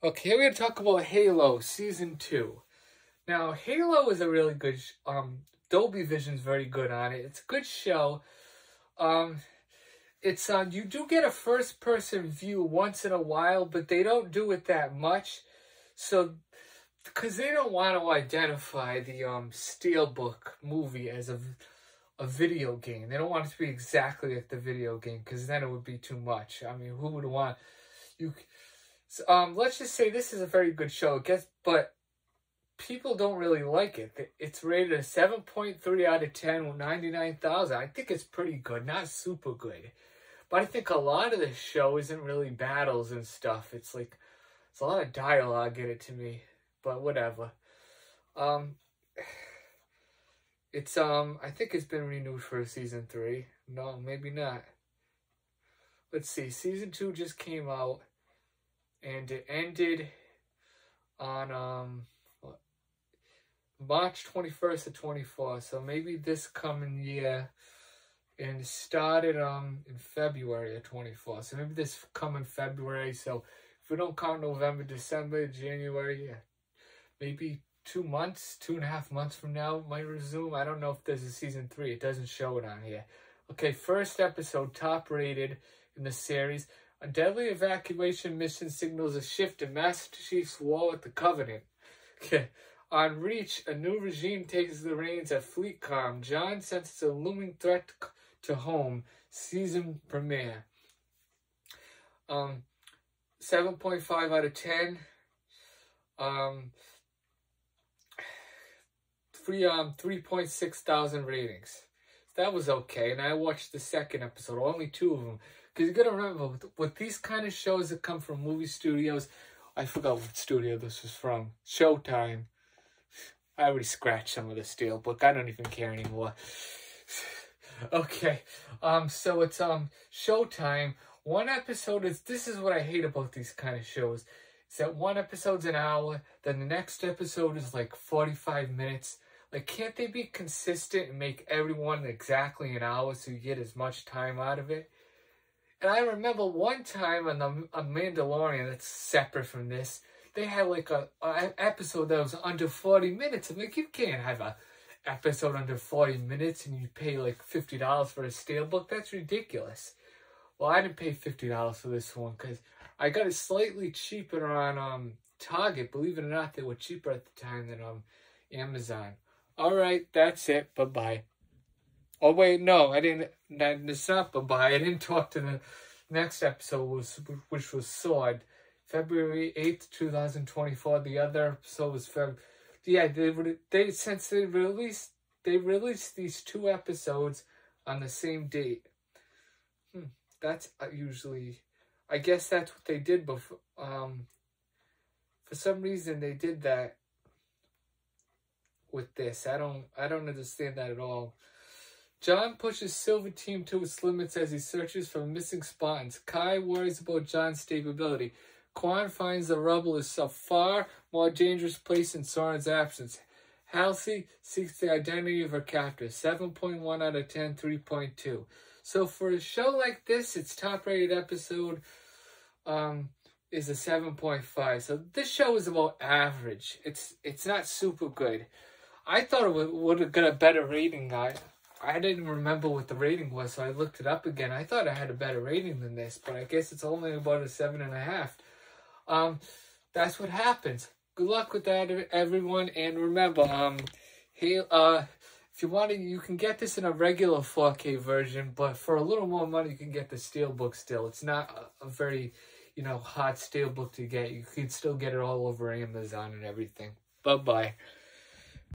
Okay, we're going to talk about Halo Season 2. Now, Halo is a really good, um, Dolby Vision's very good on it. It's a good show. Um, it's, um, you do get a first person view once in a while, but they don't do it that much. So, because they don't want to identify the, um, Steelbook movie as a, a video game. They don't want it to be exactly like the video game, because then it would be too much. I mean, who would want, you, so, um, let's just say this is a very good show. It gets, but people don't really like it. It's rated a 7.3 out of 10 with 99,000. I think it's pretty good, not super good. But I think a lot of the show isn't really battles and stuff. It's like, it's a lot of dialogue in it to me. But whatever. Um, it's, um, I think it's been renewed for season three. No, maybe not. Let's see. Season two just came out and it ended on um March 21st to 24th. So maybe this coming year and started um in February of 24th. So maybe this coming February. So if we don't count November, December, January, yeah, maybe two months, two and a half months from now might resume. I don't know if there's a season three. It doesn't show it on here. Okay, first episode, top rated in the series. A deadly evacuation mission signals a shift in Master Chief's war with the Covenant. On Reach, a new regime takes the reins at Fleetcom. John senses a looming threat to home. Season premiere. Um, 7.5 out of 10. Um, three, um, 3.6 thousand ratings. That was okay. And I watched the second episode, only two of them. Because you gotta remember, with, with, these kind of shows that come from movie studios, I forgot what studio this was from. Showtime. I already scratched some of the steel book. I don't even care anymore. okay, um, so it's um Showtime. One episode is this is what I hate about these kind of shows. Is that one episode's an hour, then the next episode is like forty five minutes. Like, can't they be consistent and make everyone exactly an hour so you get as much time out of it? And I remember one time on the a Mandalorian that's separate from this, they had like a, a episode that was under 40 minutes. I'm like, you can't have a episode under 40 minutes and you pay like $50 for a steelbook. That's ridiculous. Well, I didn't pay $50 for this one because I got it slightly cheaper on um Target. Believe it or not, they were cheaper at the time than um Amazon. All right, that's it. Bye bye. Oh wait, no, I didn't. That, it's not bye bye. I didn't talk to the next episode, which was Sword, February eighth, two thousand twenty four. The other episode was Feb. Yeah, they they since they released they released these two episodes on the same date. Hmm, that's uh, usually, I guess that's what they did before. Um, for some reason they did that with this. I don't I don't understand that at all. John pushes Silver Team to its limits as he searches for missing spawns. Kai worries about John's stability. Kwan finds the rubble is a far more dangerous place in Soren's absence. Halsey seeks the identity of her captor. 7.1 out of 10, 3.2. So for a show like this, its top rated episode um, is a 7.5. So this show is about average. It's it's not super good. I thought it would, have got a better rating. I I didn't remember what the rating was, so I looked it up again. I thought I had a better rating than this, but I guess it's only about a seven and a half. Um, that's what happens. Good luck with that, everyone, and remember, um, hey, uh, if you want to, you can get this in a regular 4K version, but for a little more money, you can get the steelbook still. It's not a, a very, you know, hot steelbook to get. You can still get it all over Amazon and everything. Bye bye.